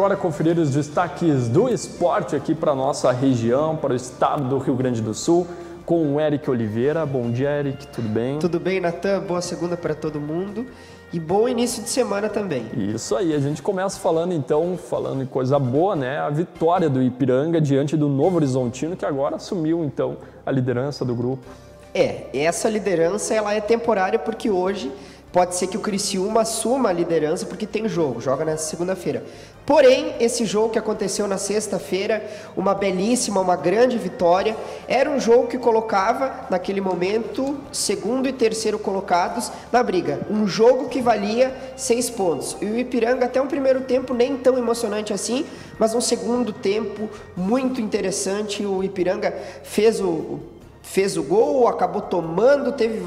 Agora conferir os destaques do esporte aqui para nossa região, para o estado do Rio Grande do Sul, com o Eric Oliveira. Bom dia, Eric, tudo bem? Tudo bem, Natan? Boa segunda para todo mundo e bom início de semana também. Isso aí, a gente começa falando então, falando em coisa boa, né? A vitória do Ipiranga diante do Novo Horizontino, que agora assumiu então a liderança do grupo. É, essa liderança ela é temporária porque hoje Pode ser que o Criciúma assuma a liderança porque tem jogo, joga nessa segunda-feira. Porém, esse jogo que aconteceu na sexta-feira, uma belíssima, uma grande vitória, era um jogo que colocava, naquele momento, segundo e terceiro colocados na briga. Um jogo que valia seis pontos. E o Ipiranga, até um primeiro tempo nem tão emocionante assim, mas um segundo tempo muito interessante. O Ipiranga fez o fez o gol, acabou tomando, teve,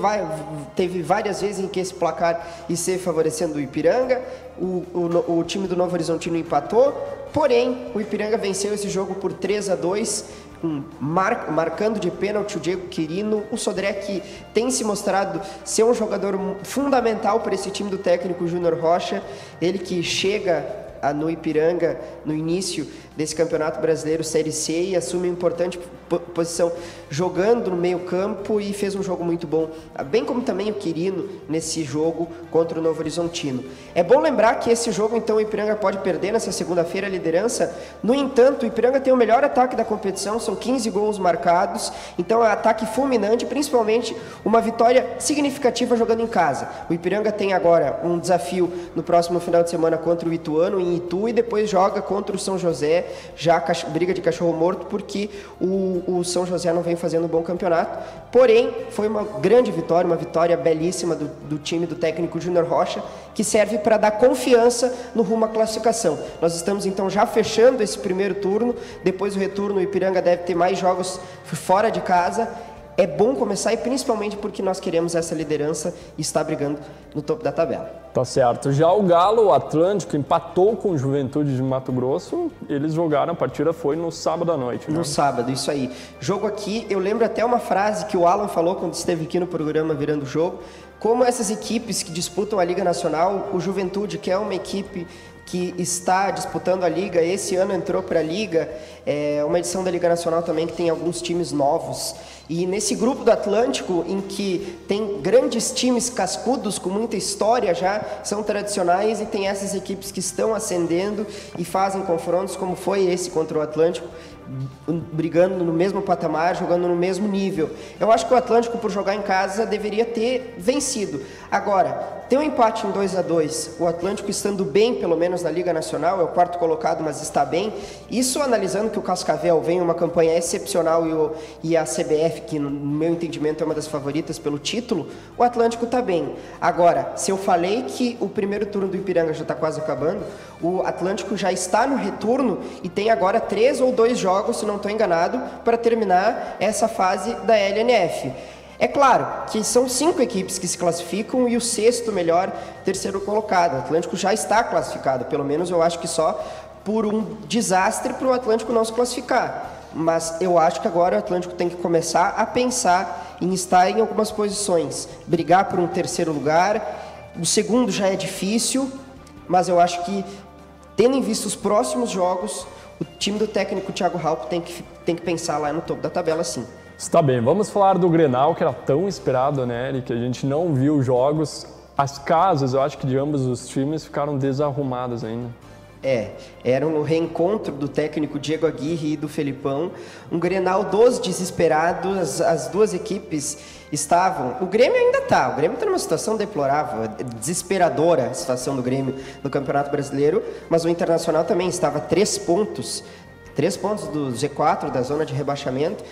teve várias vezes em que esse placar ser favorecendo o Ipiranga, o, o, o time do Novo Horizontino empatou, porém o Ipiranga venceu esse jogo por 3 a 2 um, mar, marcando de pênalti o Diego Quirino, o Sodré que tem se mostrado ser um jogador fundamental para esse time do técnico Júnior Rocha, ele que chega no Ipiranga no início desse Campeonato Brasileiro Série C e assume uma importante posição jogando no meio-campo e fez um jogo muito bom, bem como também o Quirino nesse jogo contra o Novo Horizontino. É bom lembrar que esse jogo então o Ipiranga pode perder nessa segunda-feira a liderança. No entanto, o Ipiranga tem o melhor ataque da competição, são 15 gols marcados, então é um ataque fulminante, principalmente uma vitória significativa jogando em casa. O Ipiranga tem agora um desafio no próximo final de semana contra o Ituano em Itu e depois joga contra o São José já briga de cachorro morto, porque o, o São José não vem fazendo um bom campeonato. Porém, foi uma grande vitória, uma vitória belíssima do, do time do técnico Júnior Rocha, que serve para dar confiança no rumo à classificação. Nós estamos então já fechando esse primeiro turno, depois do retorno, o Ipiranga deve ter mais jogos fora de casa é bom começar e principalmente porque nós queremos essa liderança e estar brigando no topo da tabela. Tá certo. Já o Galo, o Atlântico, empatou com o Juventude de Mato Grosso. Eles jogaram, a partida foi no sábado à noite. Né? No sábado, isso aí. Jogo aqui, eu lembro até uma frase que o Alan falou quando esteve aqui no programa Virando o Jogo. Como essas equipes que disputam a Liga Nacional, o Juventude, que é uma equipe que está disputando a liga, esse ano entrou para a liga, é uma edição da Liga Nacional também que tem alguns times novos. E nesse grupo do Atlântico, em que tem grandes times cascudos com muita história já, são tradicionais e tem essas equipes que estão ascendendo e fazem confrontos, como foi esse contra o Atlântico, brigando no mesmo patamar, jogando no mesmo nível. Eu acho que o Atlântico, por jogar em casa, deveria ter vencido. Agora, tem um empate em 2 a 2 o Atlântico estando bem, pelo menos na Liga Nacional, é o quarto colocado, mas está bem. Isso analisando que o Cascavel vem uma campanha excepcional e, o, e a CBF, que no meu entendimento é uma das favoritas pelo título, o Atlântico está bem. Agora, se eu falei que o primeiro turno do Ipiranga já está quase acabando, o Atlântico já está no retorno e tem agora três ou dois jogos jogos, se não estou enganado, para terminar essa fase da LNF. É claro que são cinco equipes que se classificam e o sexto melhor, terceiro colocado. O Atlântico já está classificado, pelo menos eu acho que só por um desastre para o Atlântico não se classificar. Mas eu acho que agora o Atlântico tem que começar a pensar em estar em algumas posições, brigar por um terceiro lugar. O segundo já é difícil, mas eu acho que, tendo em vista os próximos jogos, o time do técnico Thiago Halp tem que, tem que pensar lá no topo da tabela sim. Está bem, vamos falar do Grenal, que era tão esperado, né, Eric? A gente não viu jogos. As casas, eu acho que de ambos os times ficaram desarrumadas ainda. É, era um reencontro do técnico Diego Aguirre e do Felipão, um Grenal dos desesperados, as, as duas equipes estavam. O Grêmio ainda está, o Grêmio está numa situação deplorável, desesperadora a situação do Grêmio no Campeonato Brasileiro, mas o Internacional também estava a três pontos, três pontos do Z4, da zona de rebaixamento.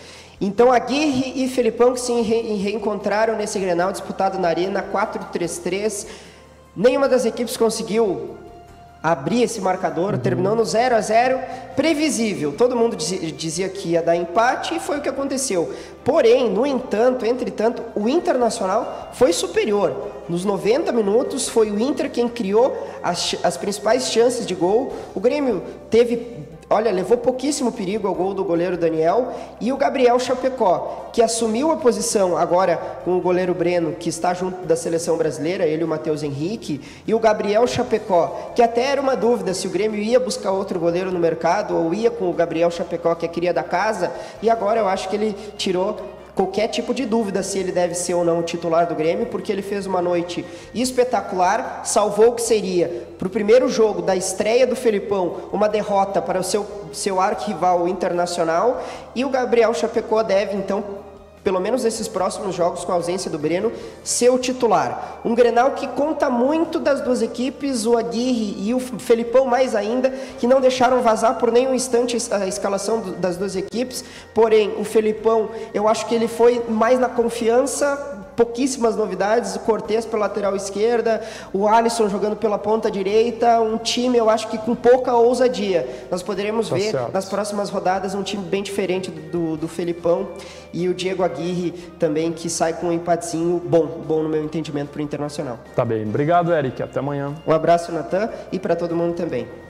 Então Aguirre e Felipão que se reencontraram nesse Grenal disputado na Arena 4-3-3. Nenhuma das equipes conseguiu abrir esse marcador, uhum. terminou no 0 a 0 previsível. Todo mundo dizia que ia dar empate e foi o que aconteceu. Porém, no entanto, entretanto, o Internacional foi superior. Nos 90 minutos, foi o Inter quem criou as, as principais chances de gol. O Grêmio teve olha, levou pouquíssimo perigo ao gol do goleiro Daniel e o Gabriel Chapecó, que assumiu a posição agora com o goleiro Breno, que está junto da seleção brasileira, ele e o Matheus Henrique, e o Gabriel Chapecó, que até era uma dúvida se o Grêmio ia buscar outro goleiro no mercado ou ia com o Gabriel Chapecó, que é cria da casa, e agora eu acho que ele tirou qualquer tipo de dúvida se ele deve ser ou não o titular do Grêmio, porque ele fez uma noite espetacular, salvou o que seria para o primeiro jogo da estreia do Felipão, uma derrota para o seu, seu arquirrival internacional, e o Gabriel Chapecó deve então pelo menos nesses próximos jogos com a ausência do Breno, ser o titular. Um Grenal que conta muito das duas equipes, o Aguirre e o Felipão mais ainda, que não deixaram vazar por nenhum instante a escalação das duas equipes. Porém, o Felipão, eu acho que ele foi mais na confiança pouquíssimas novidades, o Cortez pela lateral esquerda, o Alisson jogando pela ponta direita, um time eu acho que com pouca ousadia. Nós poderemos tá ver certo. nas próximas rodadas um time bem diferente do, do Felipão e o Diego Aguirre também que sai com um empatezinho bom, bom no meu entendimento para o Internacional. Tá bem, obrigado Eric, até amanhã. Um abraço Natan e para todo mundo também.